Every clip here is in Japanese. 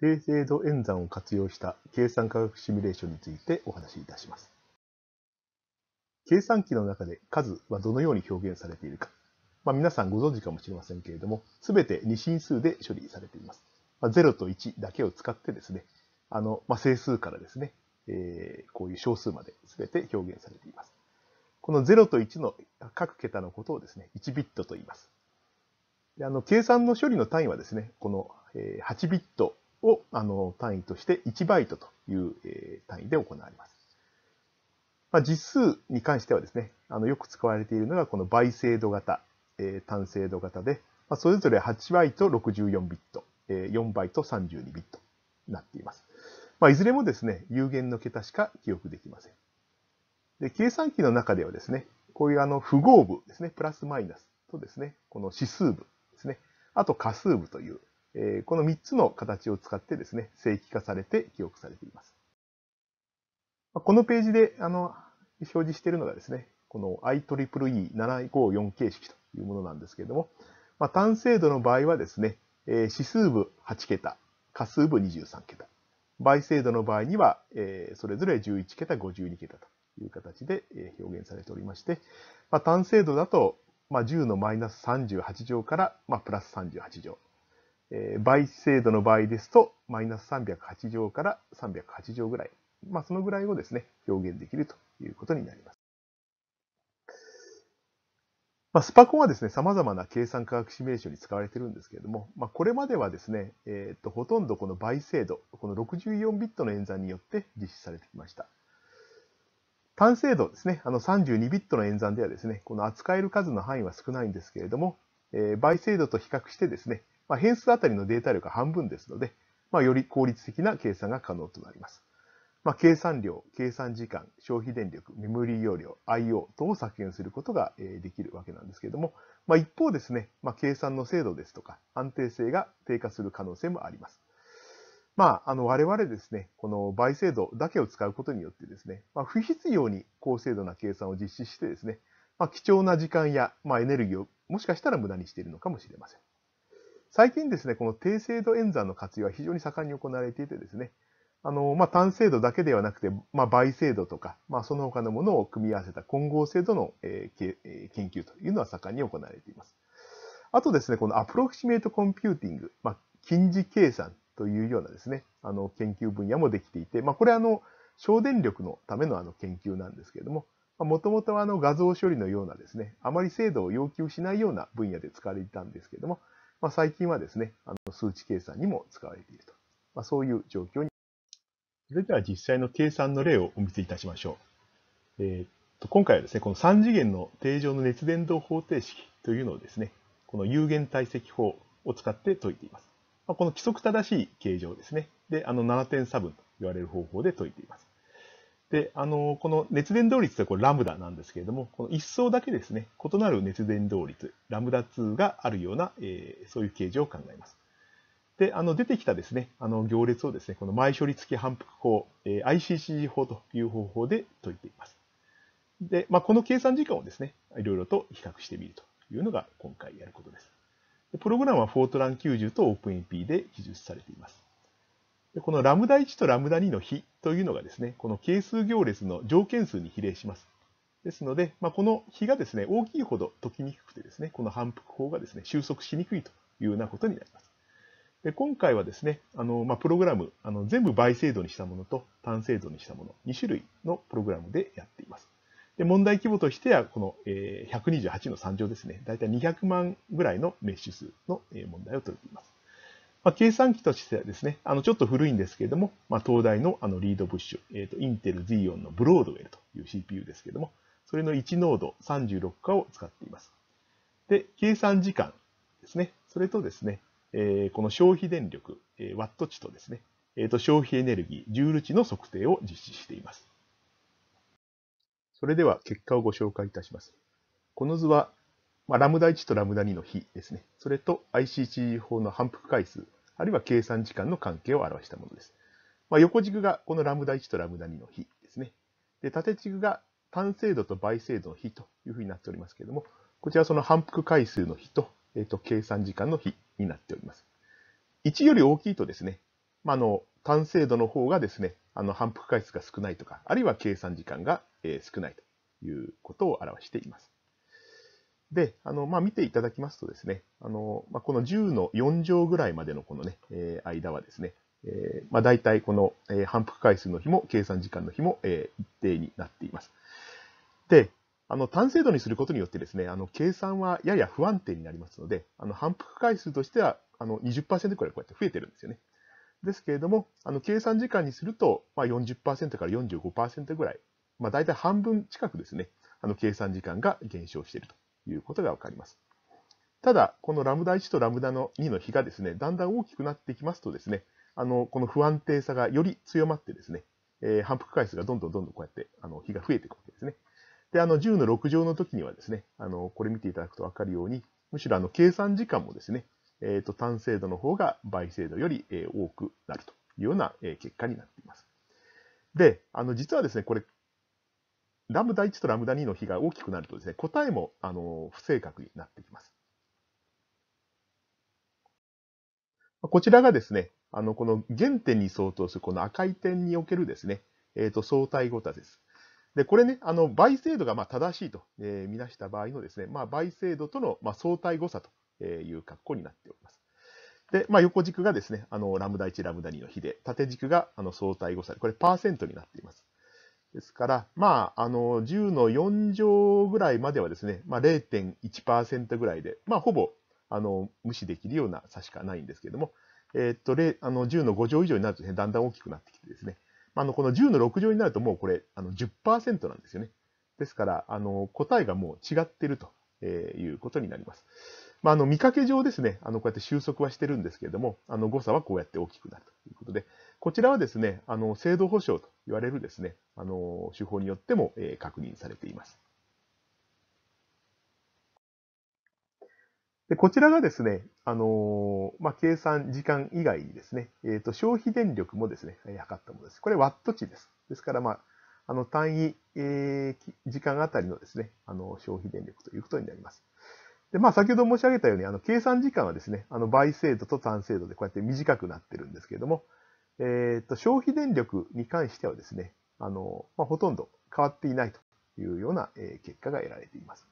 低精度演算を活用した計算科学シミュレーションについてお話しいたします。計算機の中で数はどのように表現されているか。まあ、皆さんご存知かもしれませんけれども、すべて二進数で処理されています。まあ、0と1だけを使ってですね、あの、まあ、整数からですね、えー、こういう小数まで全て表現されています。この0と1の各桁のことをですね、1ビットと言います。であの計算の処理の単位はですね、この8ビットをあの単位として1バイトという単位で行われます。まあ、実数に関してはですね、あのよく使われているのがこの倍精度型、え単精度型で、まあ、それぞれ8バイト64ビット、え4バイト32ビットになっています。まあ、いずれもですね、有限の桁しか記憶できません。で、計算機の中ではですね、こういうあの符号部ですね、プラスマイナスとですね、この指数部ですね、あと仮数部という、この3つの形を使ってですね、正規化されて記憶されています。このページであの表示しているのがですね、この IEEE754 形式というものなんですけれども、まあ、単精度の場合はですね、指数部8桁、仮数部23桁、倍精度の場合には、それぞれ11桁、52桁という形で表現されておりまして、まあ、単精度だと、まあ、10のマイナス38乗から、まあ、プラス38乗。えー、倍精度の場合ですと、マイナス308乗から308乗ぐらい。まあ、そのぐらいをですね、表現できるということになります。まあ、スパコンはですね、様々な計算科学シミュレーションに使われているんですけれども、まあ、これまではですね、えー、とほとんどこの倍精度、この64ビットの演算によって実施されてきました。単精度ですね、あの32ビットの演算ではですね、この扱える数の範囲は少ないんですけれども、えー、倍精度と比較してですね、まあ、変数あたりのデータ量が半分ですので、まあ、より効率的な計算が可能となります。まあ、計算量、計算時間、消費電力、メモリー容量、IO 等を削減することができるわけなんですけれども、まあ、一方ですね、まあ、計算の精度ですとか安定性が低下する可能性もあります。まあ、あの我々ですね、この倍精度だけを使うことによってですね、まあ、不必要に高精度な計算を実施してですね、まあ、貴重な時間や、まあ、エネルギーをもしかしたら無駄にしているのかもしれません。最近ですね、この低精度演算の活用は非常に盛んに行われていてですね、あの、まあ、単精度だけではなくて、まあ、倍精度とか、まあ、その他のものを組み合わせた混合精度の、えー、研究というのは盛んに行われています。あとですね、この approximate computing、まあ、近似計算というようなですね、あの研究分野もできていて、まあ、これあの省電力のためのあの研究なんですけれども、もともとはあの画像処理のようなですね、あまり精度を要求しないような分野で使われていたんですけれども、まあ、最近はですね、あの数値計算にも使われていると。まあ、そういう状況に。それでは実際の計算の例をお見せいたしましょう。えー、と今回はですね、この3次元の定常の熱伝導方程式というのをですね、この有限体積法を使って解いています。まあ、この規則正しい形状ですね。で、あの7点差分と言われる方法で解いています。で、あの、この熱伝導率はこれラムダなんですけれども、この一層だけですね、異なる熱伝導率、ラムダ2があるような、えー、そういう形状を考えます。で、あの、出てきたですね、あの、行列をですね、この前処理付き反復法、えー、ICCG 法という方法で解いています。で、まあ、この計算時間をですね、いろいろと比較してみるというのが今回やることです。でプログラムはフォートラン90と OpenAP で記述されています。でこのラムダ1とラムダ2の比というのがですね、この係数行列の条件数に比例します。ですので、まあ、この比がですね、大きいほど解きにくくてですね、この反復法がですね、収束しにくいというようなことになります。で今回はですね、あの、まあ、プログラム、あの、全部倍精度にしたものと単精度にしたもの、2種類のプログラムでやっています。で問題規模としては、この、えー、128の3乗ですね。だいたい200万ぐらいのメッシュ数の問題を解いています。まあ、計算機としてはですね、あのちょっと古いんですけれども、まあ、東大のあのリードブッシュ、えーと、インテル Xeon のブロードウェルという CPU ですけれども、それの1ノード36化を使っています。で、計算時間ですね。それとですね、えー、この消費電力、えー、ワット値とですね、えー、と消費エネルギー、ジュール値の測定を実施しています。それでは結果をご紹介いたします。この図は、まあ、ラムダ1とラムダ2の比ですね。それと ICC 法の反復回数、あるいは計算時間の関係を表したものです。まあ、横軸がこのラムダ1とラムダ2の比ですね。で、縦軸が単精度と倍精度の比というふうになっておりますけれども、こちらはその反復回数の比と、えっ、ー、と、計算時間の比になっております。1より大きいとですね、まあ、の、単精度の方がですね、あの、反復回数が少ないとか、あるいは計算時間が、え、少ないということを表しています。で、あの、まあ、見ていただきますとですね、あの、まあ、この10の4乗ぐらいまでのこのね、えー、間はですね、えー、まあ、大体この、えー、反復回数の日も計算時間の日も、えー、一定になっています。で、あの、単精度にすることによってですね、あの、計算はやや不安定になりますので、あの、反復回数としては、あの、20%くらいこうやって増えてるんですよね。ですけれども、あの、計算時間にすると、まあ40%から45%ぐらい、まあ大体半分近くですね、あの、計算時間が減少しているということがわかります。ただ、このラムダ1とラムダの2の比がですね、だんだん大きくなってきますとですね、あの、この不安定さがより強まってですね、えー、反復回数がどんどんどんどんこうやって、あの、比が増えていくわけですね。で、あの、10の6乗の時にはですね、あの、これ見ていただくとわかるように、むしろあの、計算時間もですね、えっ、ー、と、単精度の方が倍精度より、えー、多くなるというような、えー、結果になっています。で、あの、実はですね、これ、ラムダ1とラムダ2の比が大きくなるとですね、答えも、あの、不正確になってきます。こちらがですね、あの、この原点に相当するこの赤い点におけるですね、えっ、ー、と、相対誤差です。で、これね、あの、倍精度がまあ正しいと、えー、見なした場合のですね、まあ、倍精度とのまあ相対誤差という格好になっております。で、まあ、横軸がですね、あの、ラムダ1、ラムダ2の比で、縦軸があの相対誤差で、これパーセントになっています。ですから、まあ、あの、10の4乗ぐらいまではですね、まあ、0.1%ぐらいで、まあ、ほぼ、あの、無視できるような差しかないんですけれども、えー、っと、あの、10の5乗以上になると、ね、だんだん大きくなってきてですね、あの、この10の6乗になるともうこれ、あの10%なんですよね。ですから、あの、答えがもう違っているということになります。まあ、あの見かけ上ですね、あのこうやって収束はしてるんですけれども、あの誤差はこうやって大きくなるということで、こちらはですね、あの精度保証と言われるですね、あの手法によっても、えー、確認されています。でこちらがですね、あのまあ、計算時間以外にですね、えーと、消費電力もですね、測ったものです。これワット値です。ですから、まあ、あの単位、えー、時間あたりのですね、あの消費電力ということになります。で、まあ、先ほど申し上げたように、あの、計算時間はですね、あの、倍精度と単精度でこうやって短くなってるんですけれども、えっ、と、消費電力に関してはですね、あの、まあ、ほとんど変わっていないというような、えー、結果が得られています。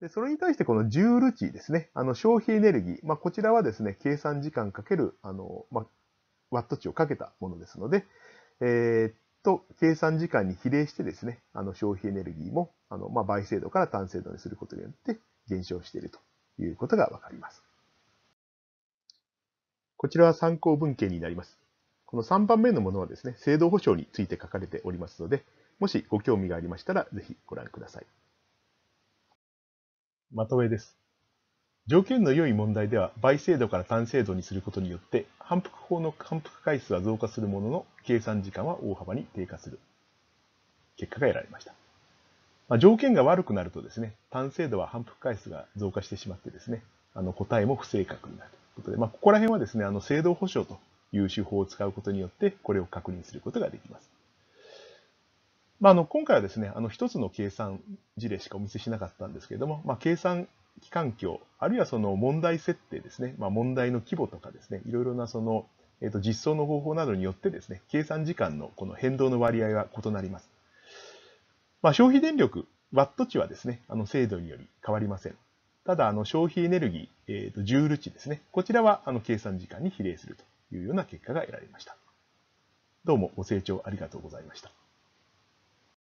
で、それに対してこのジュール値ですね、あの、消費エネルギー、まあ、こちらはですね、計算時間かける、あの、まあ、ワット値をかけたものですので、えー、っと、計算時間に比例してですね、あの、消費エネルギーも、あの、まあ、倍精度から単精度にすることによって、減少しているということがわかります。こちらは参考文献になります。この3番目のものはですね、制度保障について書かれておりますので、もしご興味がありましたら、ぜひご覧ください。まとめです。条件の良い問題では、倍精度から単精度にすることによって、反復法の反復回数は増加するものの、計算時間は大幅に低下する。結果が得られました。まあ、条件が悪くなるとですね、単精度は反復回数が増加してしまってですね、あの答えも不正確になるということで、まあ、ここら辺はですね、あの精度保証という手法を使うことによって、これを確認することができます。まあ、あの今回はですね、あの一つの計算事例しかお見せしなかったんですけれども、まあ、計算機環境、あるいはその問題設定ですね、まあ、問題の規模とかですね、いろいろなその、えー、と実装の方法などによってですね、計算時間のこの変動の割合は異なります。まあ、消費電力、ワット値はですね、あの精度により変わりません。ただ、あの消費エネルギー、えーと、ジュール値ですね。こちらはあの計算時間に比例するというような結果が得られました。どうもご清聴ありがとうございました。